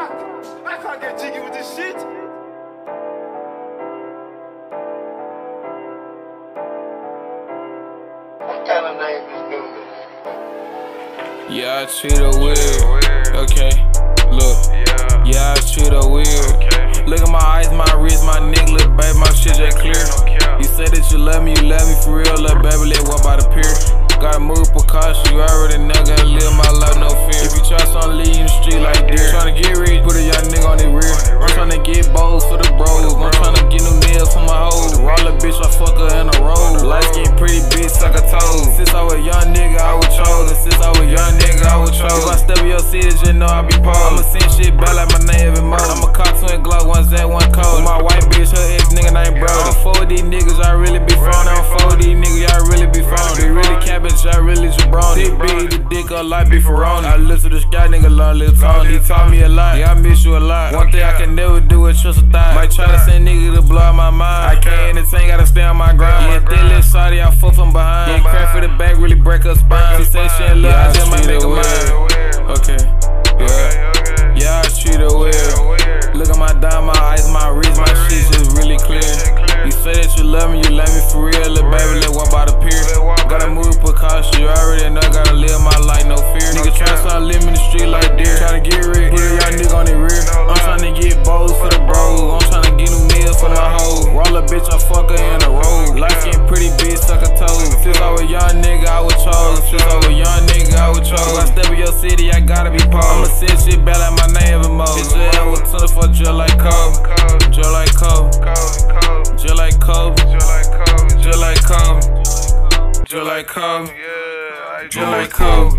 fuck? I can't get jiggy with this shit. What kind of name is Newman? Yeah, I treat her weird. Okay, look. Yeah, I treat her weird. Look at my eyes, my wrist, my neck, look, baby, my shit just clear. You say that you love me, you love me for real, little baby, let walk by the pier. Gotta move Since I was young nigga, I was chosen. Since I was young nigga, I was chosen. If I step in your city, just know I be paused. I'ma send shit back like my name every month. I'm a cock twin Glock, one Z, one code. My white bitch, her ex nigga named Brody. I'm four of these niggas, I really be phone. I'm four of these niggas, y'all really be phone. They really cabbage, I really jabroni. Dick big, the dick up like be Ferroni. I look to the sky, nigga, love little Tony. He taught me a lot, yeah, I miss you a lot. One thing I can never do is trust a thigh. Might try to send nigga to blow out my mind. I can't entertain, gotta stay on my grind. Yeah, they little shawty, I fuck for the back, really break her spine. She say she in love, I just might make her mine. Okay, yeah. Yeah, I treat her well. Look at my dime, my eyes, my wrist, my shit just really clear. You say that you love me, you love me for real, little baby, let walk by the pier. Gotta move city, I gotta be paused. I'ma send shit back like my name every mo. Hit your ass with 24 drill like Kobe. Drill like Kobe. Drill like Kobe. Drill like Kobe. Drill like Kobe. Drill like Kobe.